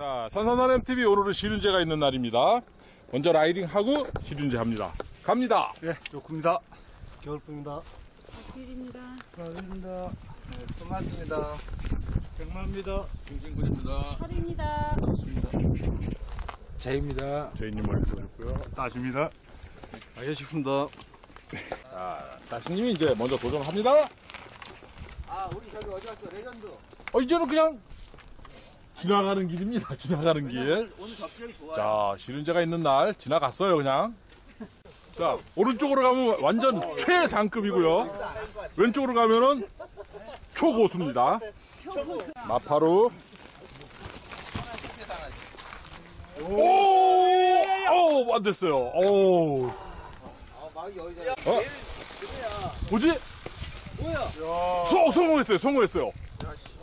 자, 산산산 MTV 오늘은 시륜제가 있는 날입니다. 먼저 라이딩하고 시륜제 합니다. 갑니다. 예, 좋습니다. 겨울뿐입니다. 길입니다. 가을입니다. 반갑습니다. 정말입니다. 하루입니다. 제입니다. 저희님 머리 보셨고요. 따십니다. 알겠습니다. 자, 다시님이 이제 먼저 도전합니다. 아, 우리 저기 어디 갔어? 레전드. 어, 이제는 그냥 지나가는 길입니다. 지나가는 길. 오늘 접촉이 좋아요. 자, 시륜제가 있는 날 지나갔어요, 그냥. 자, 오른쪽으로 가면 완전 최상급이고요. 왼쪽으로 가면은 초고수입니다. 마파루. 오! 오, 안 됐어요. 오. 아. 어? 뭐지? 소, 성공했어요, 성공했어요.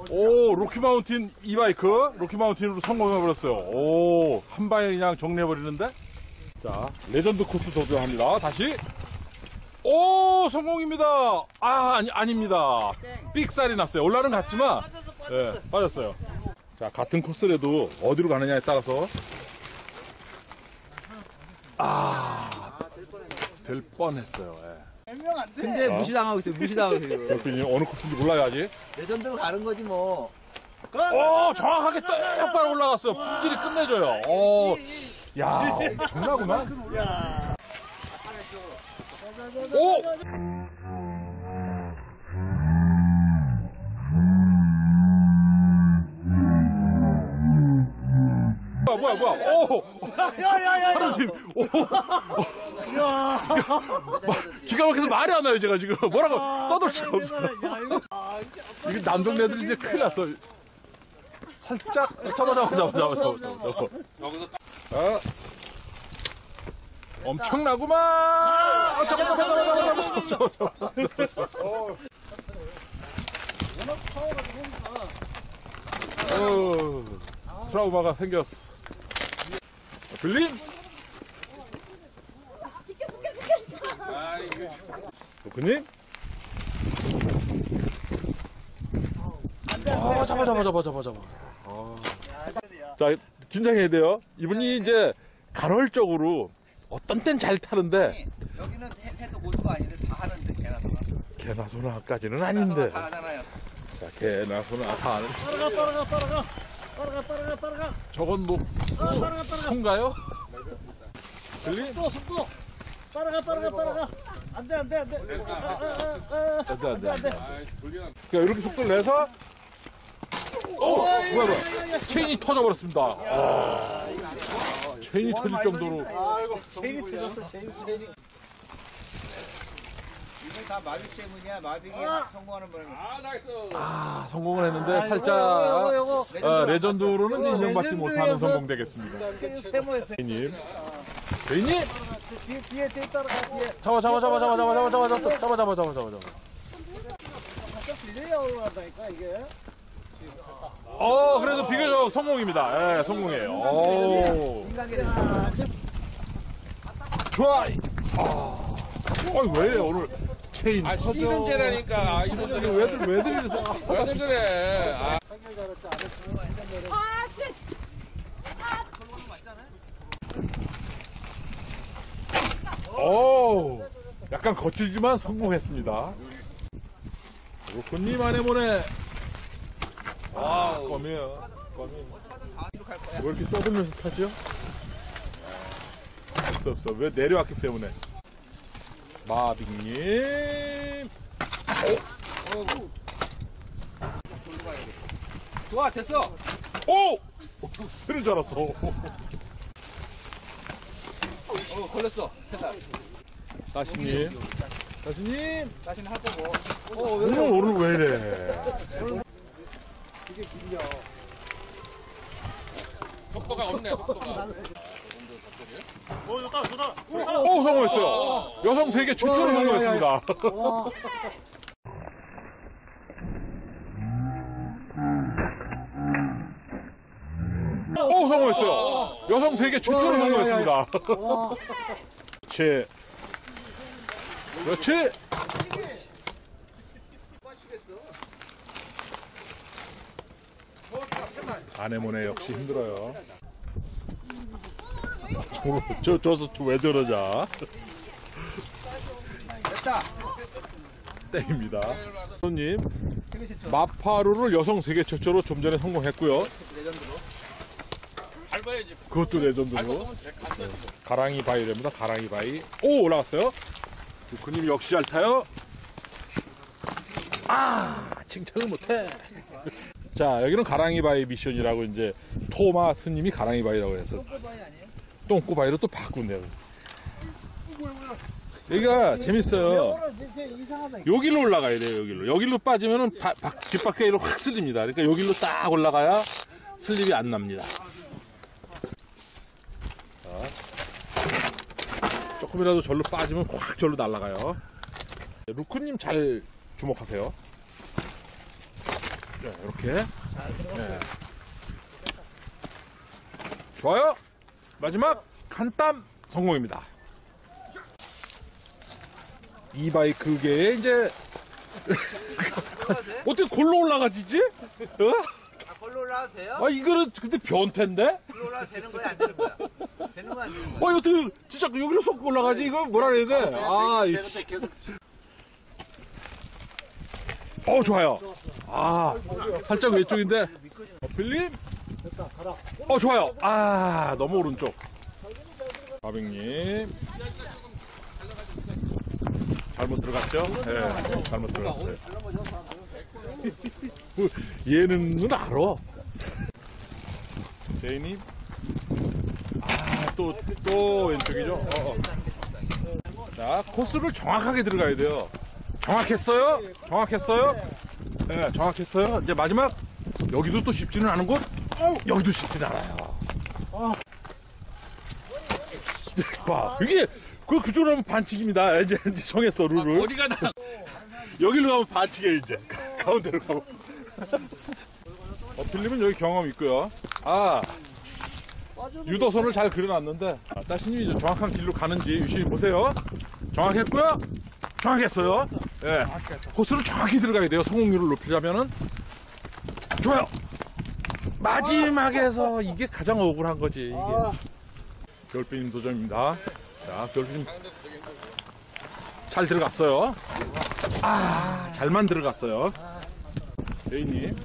오, Rocky Mountain 이 바이크, Rocky Mountain으로 성공해버렸어요. 오, 한 방에 그냥 정리해버리는데? 자, 레전드 코스 도전합니다. 다시. 오, 성공입니다. 아, 아니, 아닙니다. 삑살이 났어요. 올라는 갔지만, 예, 빠졌어요. 자, 같은 코스라도 어디로 가느냐에 따라서, 아, 될 뻔했어요. 예. 근데 무시당하고 있어요. 무시당하고 있어요. 대표님 어느 코스인지 몰라요 아직? 레전드로 가는 거지 뭐. 오 정확하게 똑바로 올라갔어요. 품질이 끝내줘요. 오, 야 엄청나구만. 오. 뭐야 뭐야 뭐야 오 하루님 오 기가 막혀서 말이 안 나요 제가 지금 뭐라고 떠들 수가 없어 이게 남동네들이 이제 큰일 났어 살짝 잡아 잡아 잡아 잡아 잡아 잡아 여기서 어. 엄청나구만 아, 잡아 잡아 잡아 잡아 잡아 잡아 잡아 어, 트라우마가 생겼어 빌림 도크님 아 잡아 잡아 잡아 잡아 잡아 아. 자 긴장해야 돼요 이분이 이제 간헐적으로 어떤 땐 잘 타는데 여기는 해, 해도 고수가 아닌데 다 하는데, 개나 소나. 개나 소나까지는 아닌데 다 하잖아요. 자 개나 소나 다 아는 따라가, 따라가, 따라가. 따라가, 따라가, 따라가. 저건 뭐 따라가, 따라가. 손가요? 빌림? 속도, 속도. 따라가, 따라가, 따라가. 안 돼, 안 돼, 안 돼. 아, 아, 아, 아. 안돼 안돼 안돼 그러니까 이렇게 속도를 내서 어 뭐야 뭐야 체인이 터져버렸습니다 아, 체인이 터질 정도로 체인이 터졌어, 체인, 체인이. 이건 다 마비 때문이야. 마비기 성공하는 바람에. 아, 성공을 했는데 요거, 살짝 요거. 어, 레전드로는 이제 인정받지 못하는 성공 되겠습니다. 세모에서. 제이님, 제이님, 뒤에, 뒤에, 뒤에 따라가, 뒤에. 잡아, 잡아, 잡아, 잡아, 잡아, 잡아, 잡아, 잡아, 잡아, 잡아, 잡아, 잡아, 잡아. 빌려야 올라간다니까, 이게. 어, 그래도 비교적 성공입니다. 예, 성공이에요. 오, 좋아. 아, 어이 왜 이래 오늘 체인 아, 터져. 시즌제라니까. 이분들이 왜들 왜들 이래서? 왜들 그래. 아, 아, 씨! 오, 약간 거칠지만 성공했습니다. 로코님 아내모네. 아, 껌이에요. 껌이. 왜 이렇게 떠들면서 타죠? 없어, 없어. 왜 내려왔기 때문에. 마빙님. 좋아, 됐어. 오! 들은 줄 알았어. 어, 걸렸어. 다시님. 다시님. 다시는 할 거고. 오늘, 오늘 왜 이래. 속도가 없네, 속도가. 오, 좋다, 좋다. 오, 성공했어요. 여성 세계 최초로 성공했습니다. 오, 여성 세계 최초로 성공했습니다. 그렇지. 아, 아내모네 역시 힘들어요. 저, 저서 왜 저러냐. 됐다. 땡입니다. 손님, 마파루를 여성 세계 최초로 좀 전에 성공했고요. 그것도. 갔어, 지금. 가랑이 바위 됩니다. 가랑이 바위. 오, 올라갔어요. 두크님 역시 잘 타요. 아, 칭찬을 못해. 자, 여기는 가랑이 바위 미션이라고 이제 토마스님이 가랑이 바위라고 해서 똥꼬 바위로 또 바꾼대요. 여기가 재밌어요. 오늘 진짜 이상하다. 여기로 올라가야 돼요, 여기로. 여기로 빠지면은 바, 바, 뒷바퀴로 확 쓸립니다. 그러니까 여기로 딱 올라가야 슬립이 안 납니다. 조금이라도 절로 빠지면 확 절로 날아가요. 루크님 잘 주목하세요. 네, 이렇게. 네. 좋아요. 마지막 한 땀 성공입니다. 이 바이크계에 이제 어떻게 골로 올라가지지? 어? 아, 걸로 올라가도 돼요? 아 이거는 근데 변태인데? 걸로 올라가도 되는 거야, 안 되는 거야? 되는 거야, 안 되는 거야? 어 어떻게 진짜 여기로 쏙 올라가지? 이거 뭐라 그래야 돼? 아 이씨. 어 좋아요. 아 살짝 왼쪽인데. 어, 필립? 어 좋아요. 아 너무 오른쪽. 가백님. 잘못 들어갔죠? 네, 잘못 들어갔어요. 얘는 알아. 제이님. 아, 또, 또 왼쪽이죠? 어, 어. 자, 코스를 정확하게 들어가야 돼요. 정확했어요? 정확했어요? 네, 정확했어요. 이제 마지막, 여기도 또 쉽지는 않은 곳? 여기도 쉽지는 않아요. 봐, 이게, 그, 그쪽으로 하면 반칙입니다. 이제, 이제 정했어, 룰을. 어디가 나. 여기로 가면 반칙이에요, 이제. 가운데로 가면. 어, 필립은 여기 경험 있고요. 아, 유도선을 잘 그려놨는데, 아, 따시님이 이제 정확한 길로 가는지 유심히 보세요. 정확했고요. 정확했어요. 예. 코스를 정확히 들어가야 돼요. 성공률을 높이려면은. 좋아요. 마지막에서 이게 가장 억울한 거지, 이게. 별빛님 도전입니다. 자, 별빛님. 잘 들어갔어요. 아, 잘만 들어갔어요. 레이님.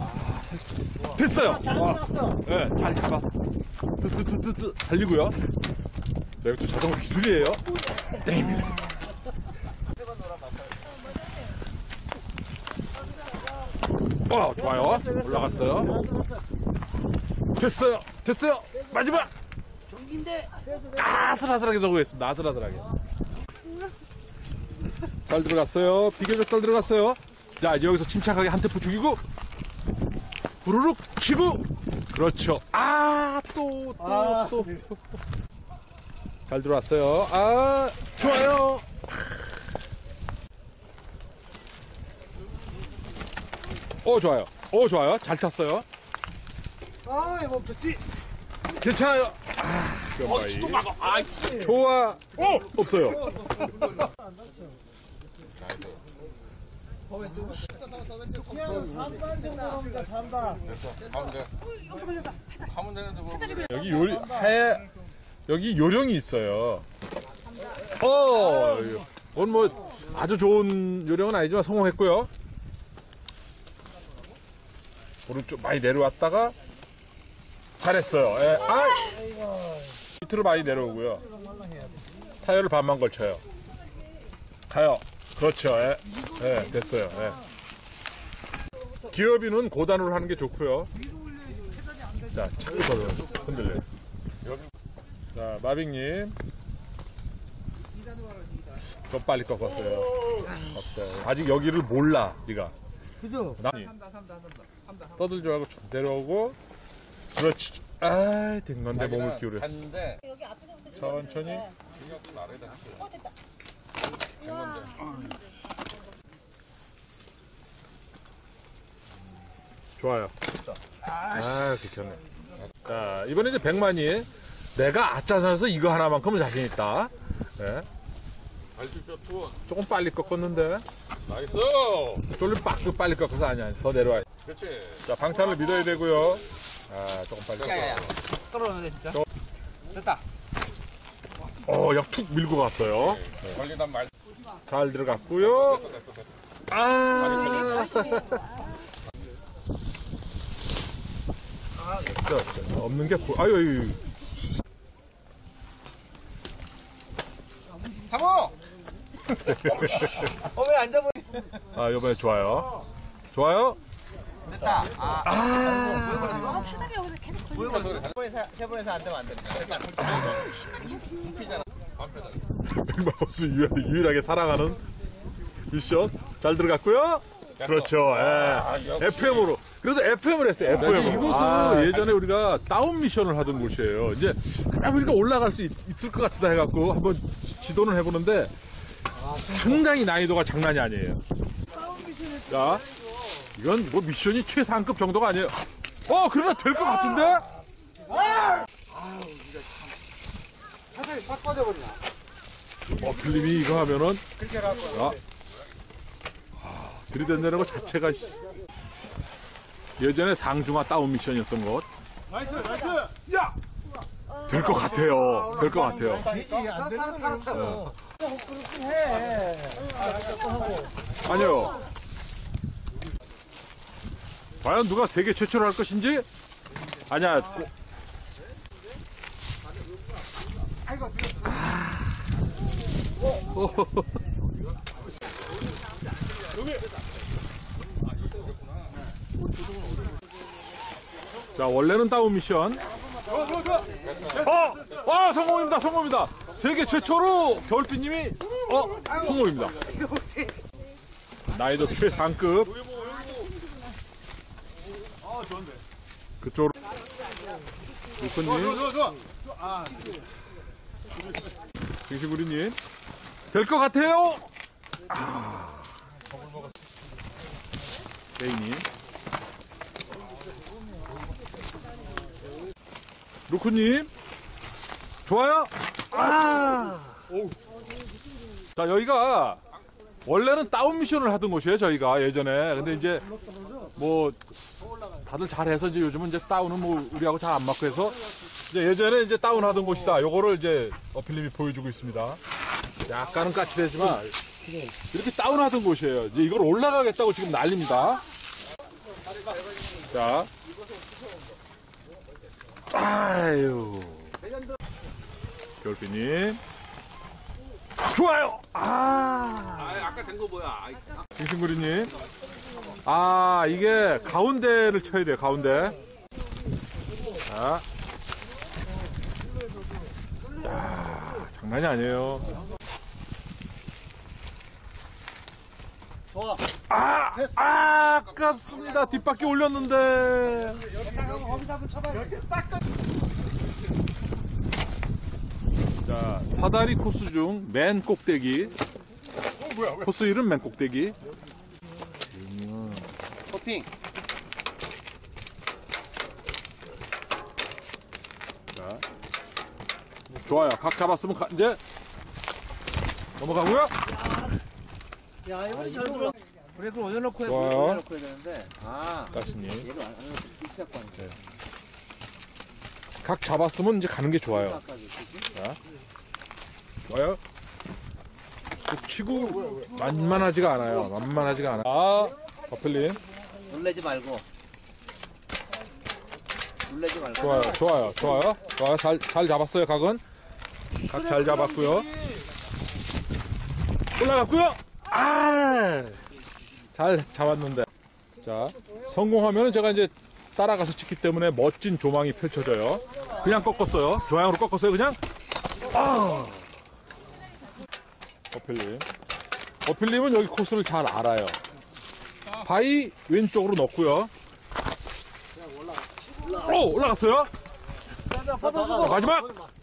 아, 살- 됐어요. 잘 와, 끝났어. 네, 잘 잡아. 뜨뜨뜨뜨뜨 달리고요. 자, 이것도 자전거 기술이에요. 땡입니다. 어, 좋아요. 올라갔어요. 됐어요. 됐어요. 마지막. 아슬아슬하게 성공했습니다. 아슬아슬하게. 잘 들어갔어요. 비교적 잘 들어갔어요. 자, 이제 여기서 침착하게 한 템포 죽이고, 부르륵 치고, 그렇죠. 아, 또, 또, 또. 잘 들어왔어요. 아, 좋아요. 어, 좋아요. 어, 좋아요. 잘 탔어요. 아, 이거 멈췄지? 괜찮아요. 아, 연바이. 좋아. 없어요. 그냥 3단 정도 나옵니다, 3단. 가면 돼. 가면 되는데 뭐. 그래. 여기 요리 해 여기 요령이 있어요. 어, 그건 뭐 아주 좋은 요령은 아니지만 성공했고요. 오른쪽 많이 내려왔다가 잘했어요. 예. 아, 밑으로 많이 내려오고요. 타이어를 반만 걸쳐요. 가요. 그렇죠. 예. 예, 됐어요. 예. 기어비는 고단으로 하는 게 좋고요. 자, 자꾸 더 흔들려요. 자, 마빅님. 좀 빨리 꺾었어요. 아직 여기를 몰라, 네가. 그죠? 나 떠들지 말고 좀 내려오고. 그렇지. 아, 된 건데 몸을 기울였어. 천천히. 어, 됐다. 된 건데. 좋아요. 아, 비켰네. 자, 이번에 이제 백만이 내가 아짜산에서 이거 하나만큼은 자신 있다. 네. 투원. 조금 빨리 꺾었는데. 나이스! 쫄리 빡 빨리 꺾어서 아니야. 더 내려와. 그렇지. 자, 방탄을 믿어야 되고요. 아, 조금 빨리. 야야야. 떨어졌네 진짜. 됐다. 어, 약 툭 밀고 갔어요. 걸리단 말. 잘 들어갔고요. 됐어. 아. 자, 자, 없는 게, 보- 아유, 아유. 잡어. 어왜 안 잡어? 아, 이번에 좋아요. 좋아요? 됐다. 아. 페달이 여기서 계속 걸려. 세 번에서 세 번에서 안 되면 안 된다. 됐다. 백마우스 유일, 유일 하게 사랑하는 미션. 잘 들어갔고요. 그렇죠. 예. FM으로. 그래도 FM을 했어요. FM으로. 이곳은 예전에 우리가 다운 미션을 하던 곳이에요. 이제 그냥 우리가 올라갈 수 있, 을것 같다 해갖고 한번 지도는 해보는데 상당히 난이도가 장난이 아니에요. 자, 이건 뭐 미션이 최상급 정도가 아니에요. 어, 그러나 될 것 같은데? 어, 필름이 이거 하면은. 아, 아, 들이댄다는 것 자체가. 씨. 예전에 상중하 다운 미션이었던 것. 나이스, 나이스! 야! 될 것 같아요. 될 것 같아요. 어. 아니요. 과연 누가 세계 최초로 할 것인지? 아니야. 꼭- 자, 원래는 다운 미션. 어! 아, 성공입니다, 성공입니다. 세계 최초로 겨울비님이, 어, 성공입니다. 나이도 최상급. 그쪽으로. 루크님. 중시구리님. 될 것 같아요. 아. 데이님. 루크님. 좋아요. 아. 자, 여기가 원래는 다운 미션을 하던 곳이에요, 저희가 예전에. 근데 이제 뭐 다들 잘해서 이제 요즘은 이제 다운은 뭐 우리하고 잘 안 맞고 해서 이제 예전에 이제 다운하던 곳이다. 요거를 이제 어필님이 보여주고 있습니다. 약간은 까칠하지만 이렇게 다운하던 곳이에요. 이제 이걸 올라가겠다고 지금 난립니다. 자. 아유. 겨울비님. 좋아요! 아. 아, 아까 된 거 뭐야? 아이, 김신구리님. 아, 이게 가운데를 쳐야 돼요, 가운데. 자. 장난이 아니에요. 좋아. 아, 아, 아깝습니다. 뒷바퀴 올렸는데. 자, 사다리 코스 중 맨 꼭대기. 코스 이름 맨 꼭대기. 토핑. 좋아요. 각 잡았으면 가- 이제 넘어가고요. 야, 이거 잘 올라. 그래 그럼 올려놓고 해. 좋아요. 올려놓고 해야 되는데. 아. 가시님. 얘를 안 하면 비쌀 거 아니야. 각 잡았으면 이제 가는 게 좋아요. 아까지. 좋아요. 그 치고 만만하지가 않아요. 만만하지가 않아. 아, 버플님. 놀래지 말고. 놀래지 말고. 좋아요, 좋아요, 좋아요. 좋아요. 잘, 잘 잡았어요, 각은. 각 잘 잡았고요. 올라갔고요. 아! 잘 잡았는데. 자, 성공하면 제가 이제 따라가서 찍기 때문에 멋진 조망이 펼쳐져요. 그냥 꺾었어요. 조향으로 꺾었어요, 그냥. 아! 어필님. 어필님은 여기 코스를 잘 알아요. 바위 왼쪽으로 넣고요. 오, 올라갔어요. 자, 마지막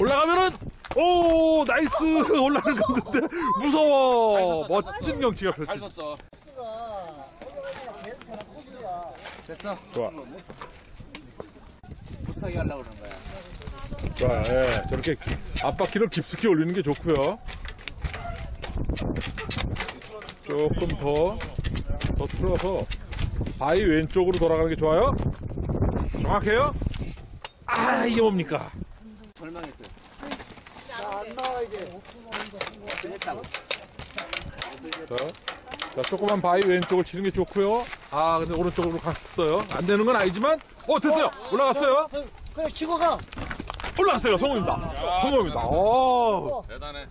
올라가면은 오 nice 올라가는 건데 무서워 멋진 경치가 잘 펼쳐 썼어. 됐어. 좋아 못하게 하려고 그러는 거야. 좋아요 예 저렇게 앞바퀴를 깊숙이 올리는 게 좋고요 조금 더 더 틀어서 바위 왼쪽으로 돌아가는 게 좋아요. 정확해요? 아, 이게 뭡니까? 절망했어요. 안 나와 이게. 했다고. 자, 자, 조그만 바위 왼쪽을 치는 게 좋고요. 아, 근데 오른쪽으로 갔어요. 안 되는 건 아니지만, 어, 됐어요. 올라갔어요. 그냥 치고 가. 올라갔어요. 성공입니다. 성공입니다. 오. 대단해.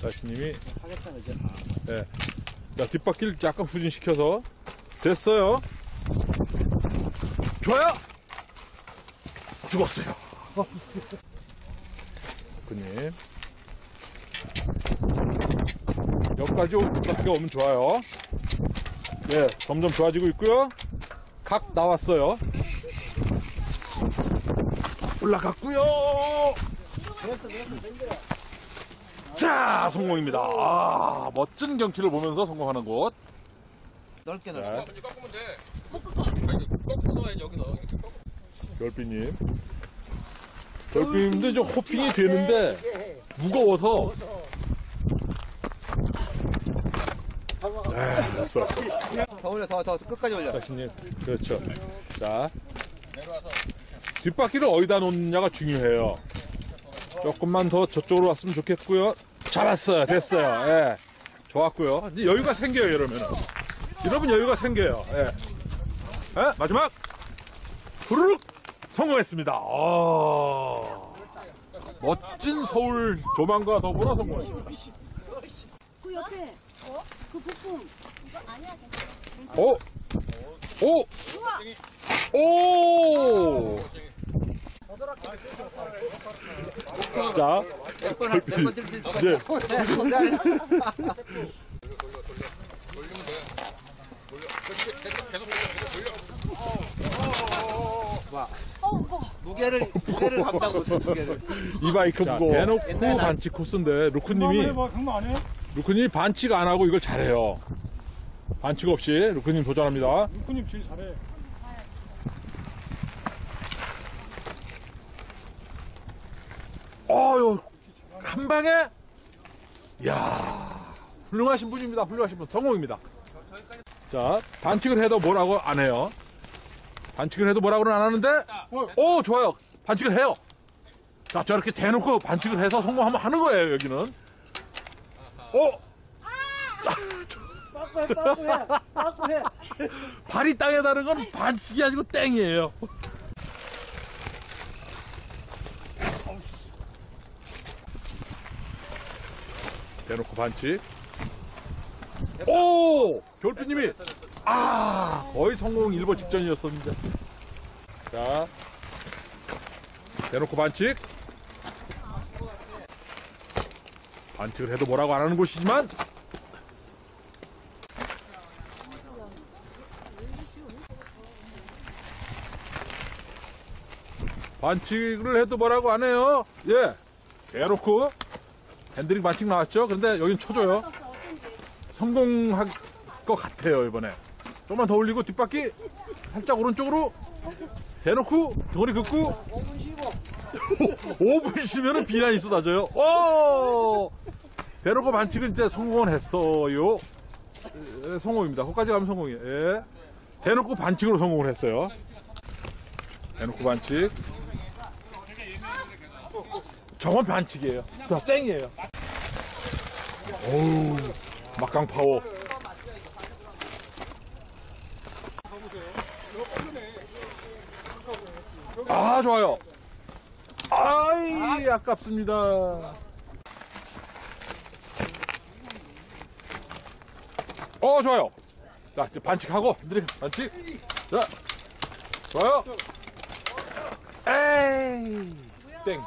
자신님이 그죠? 자, 뒷바퀴를 약간 후진시켜서 됐어요. 좋아요. 죽었어요. 그님 여기까지 뒷바퀴가 오면 좋아요. 네, 점점 좋아지고 있고요. 각 나왔어요. 올라갔고요. 자, 성공입니다. 아, 멋진 경치를 보면서 성공하는 곳. 넓게 자, 넓게. 이제 꺾으면 돼. 아니, 거꾸로 넣어야지, 여기 넣어. 별비님. 별비님도 이제 호핑이 되는데 무거워서. 네, 됐어. 더 올려 더 더 끝까지 올려. 자신님, 그렇죠. 자, 내려와서. 뒷바퀴를 어디다 놓느냐가 중요해요. 조금만 더 저쪽으로 왔으면 좋겠고요. 잡았어요. 됐어요. 예. 좋았고요. 이제 여유가 생겨요, 이러면은. 여러분 여유가 생겨요. 예. 예, 마지막! 후루룩! 성공했습니다. 아, 멋진 서울 조망과 더불어 성공했습니다. 그 옆에 그 부품 이거 아니야 괜찮아. 오! 오! 오! 자, 몇번몇번 들수 있을 것 네. 같아. 계속, 계속. 계속 돌려. 무게를 무게를 감다고 무게를. 이 바이크 무거워. 대놓고 옛날에 나- 반칙 코스인데, 루크님이, 아니에요? 루크님이 반칙 안 하고 이걸 잘해요. 반칙 없이 루크님 도전합니다. 육군님 제일 잘해. 어유 한 방에, 야 훌륭하신 분입니다. 훌륭하신 분. 성공입니다. 자, 반칙을 해도 뭐라고 안 해요. 반칙을 해도 뭐라고는 안 하는데, 오, 좋아요. 반칙을 해요. 자, 저렇게 대놓고 반칙을 해서 성공하면 하는 거예요, 여기는. 어. 발이 땅에 닿는 건 반칙이 아니고 땡이에요. 대놓고 반칙. 오! 별피님이, 아, 거의 성공 일보 직전이었었는데. 자, 대놓고 반칙. 반칙을 해도 뭐라고 안 하는 곳이지만, 반칙을 해도 뭐라고 안 해요. 예. 대놓고 핸들링 반칙 나왔죠. 그런데 여긴 쳐줘요. 성공할 것 같아요, 이번에. 조금만 더 올리고 뒷바퀴 살짝 오른쪽으로 대놓고 덩어리 긋고 5분 쉬고 5분 쉬면은 비난이 쏟아져요. 오! 대놓고 반칙은 이제 성공을 했어요. 예, 성공입니다. 거기까지 가면 성공이에요. 예. 대놓고 반칙으로 성공을 했어요. 대놓고 반칙. 저건 반칙이에요. 자, 땡이에요. 어우, 막강 파워. 아, 좋아요. 아이, 아깝습니다. 어, 좋아요. 자, 이제 반칙하고, 흔들리 반칙. 자, 좋아요. 에이, 땡.